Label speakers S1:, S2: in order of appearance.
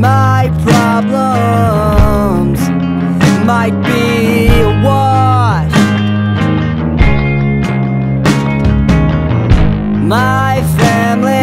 S1: my problems might be a. My family.